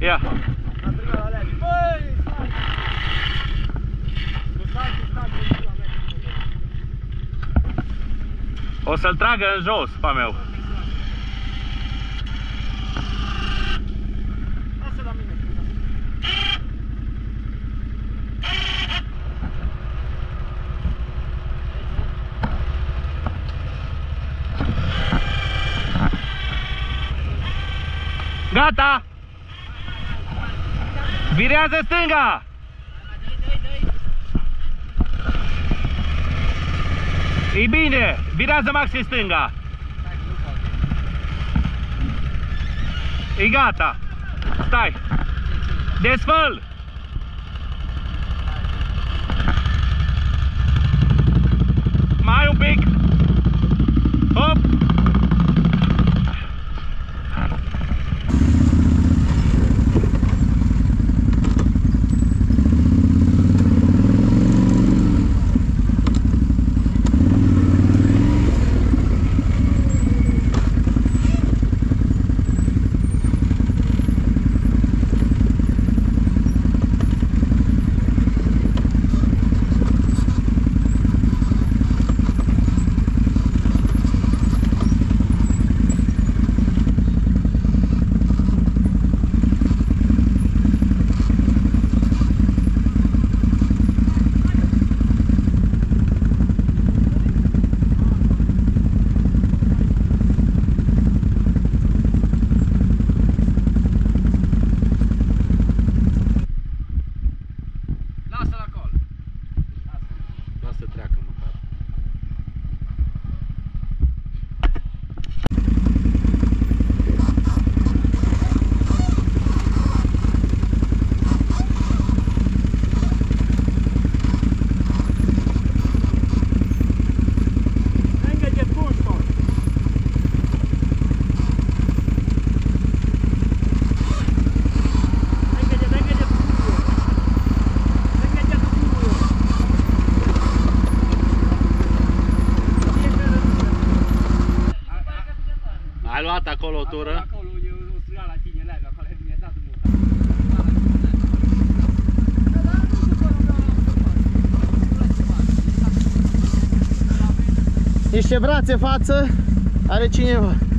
Ia. A strigat la alea. Băi, stai! Nu stai, nu stai, nu stai la mea. O să-l tragă în jos, pa meu. Lasă la mine. Gata! Virează stânga! E bine, virează maxim stânga. E gata. Stai. Desfăl. Luat acolo o tură? Acolo e o striga la tine, leagă, acolo e dat mult. Niște brațe față are cineva.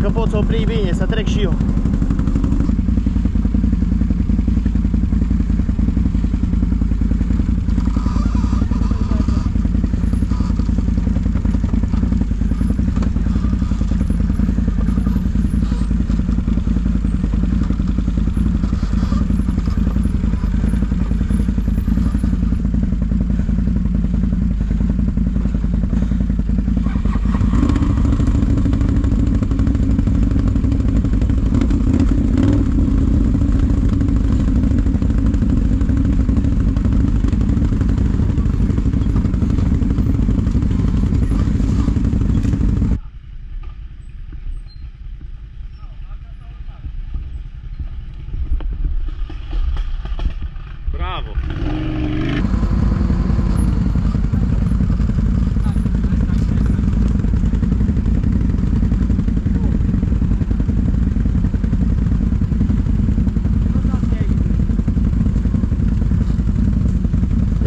Dacă poți opri bine, să eu.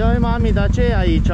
Ia mami, dar ce e aici?